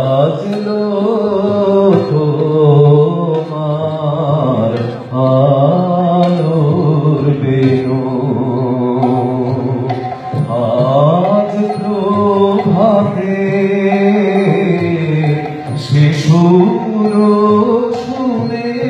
বাজলো তোমার আলোর বেনু আজ প্রভাতে শিশুর শুনে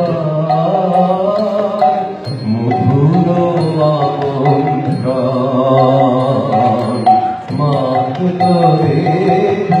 করে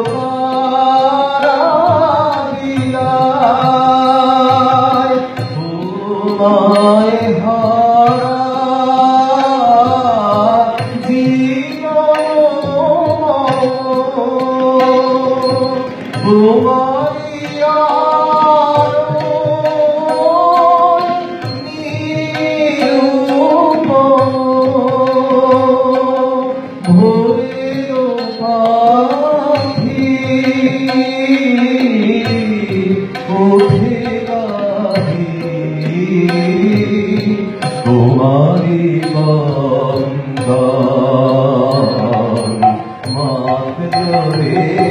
তোমারি বন্ধ মাত জোরে